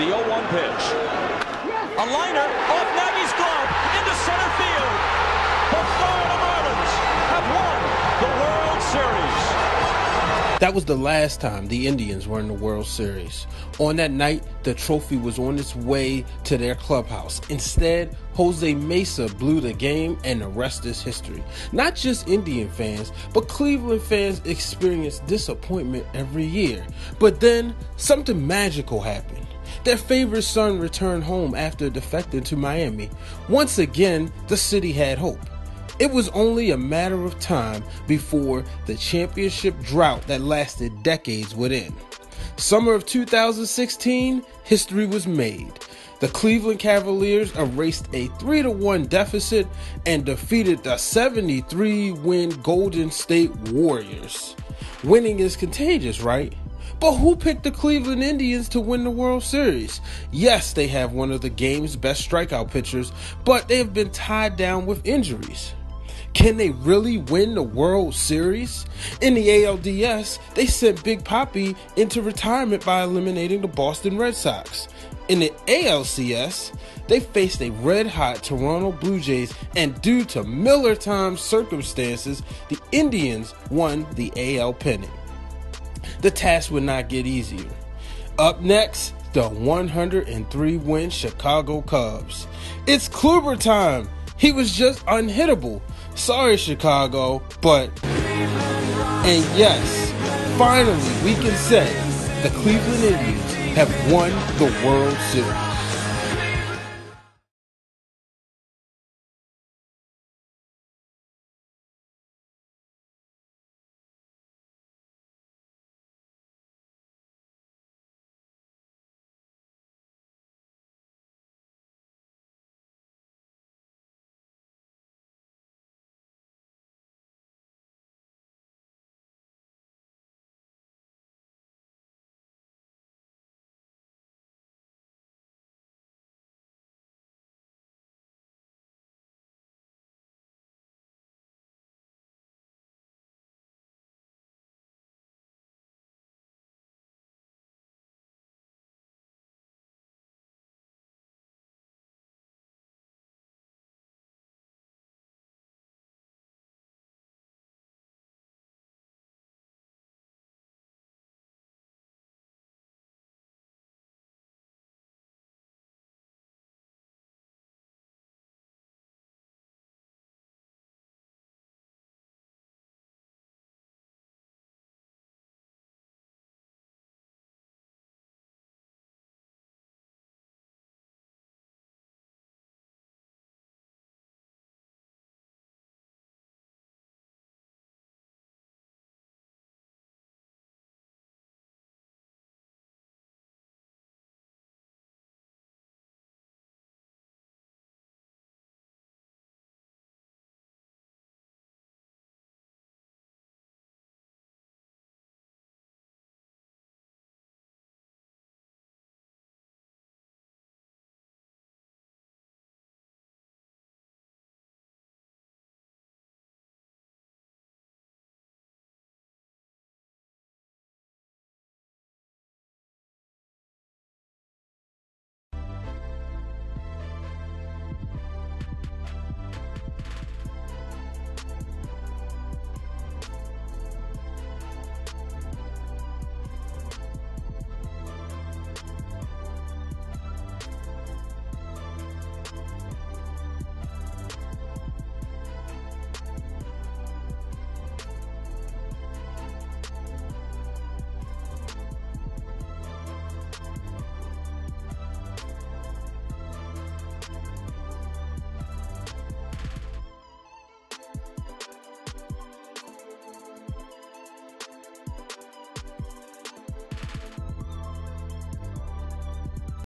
The 0-1 pitch. A liner off Nagy's glove into center field. The Florida Marlins have won the World Series. That was the last time the Indians were in the World Series. On that night, the trophy was on its way to their clubhouse. Instead, Jose Mesa blew the game, and the rest is history. Not just Indian fans, but Cleveland fans experience disappointment every year. But then, something magical happened. Their favorite son returned home after defecting to Miami. Once again, the city had hope. It was only a matter of time before the championship drought that lasted decades would end. Summer of 2016, history was made. The Cleveland Cavaliers erased a 3 1 deficit and defeated the 73 win Golden State Warriors. Winning is contagious, right? But who picked the Cleveland Indians to win the World Series? Yes, they have one of the game's best strikeout pitchers, but they have been tied down with injuries. Can they really win the World Series? In the ALDS, they sent Big Papi into retirement by eliminating the Boston Red Sox. In the ALCS, they faced a red hot Toronto Blue Jays, and due to Miller time circumstances, the Indians won the AL pennant. The task would not get easier. Up next, the 103 win Chicago Cubs. It's Kluber time. He was just unhittable. Sorry, Chicago, but. And yes, finally, we can say the Cleveland Indians have won the World Series.